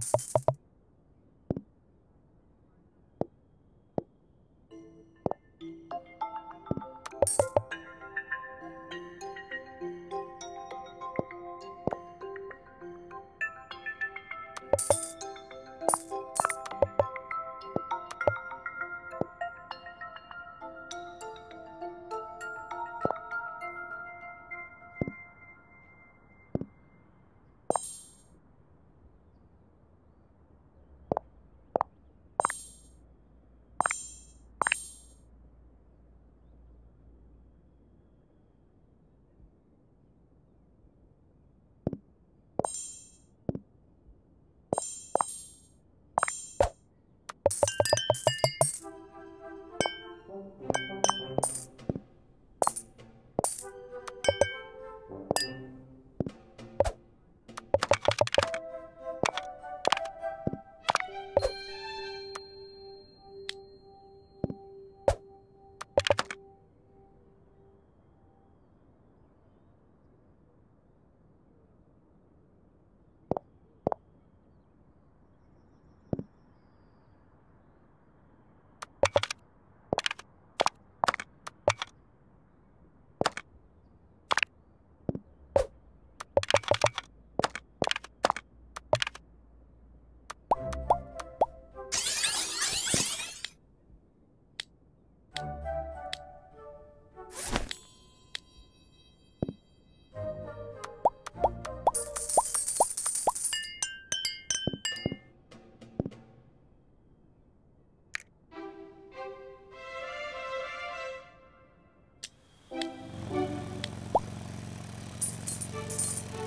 you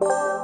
you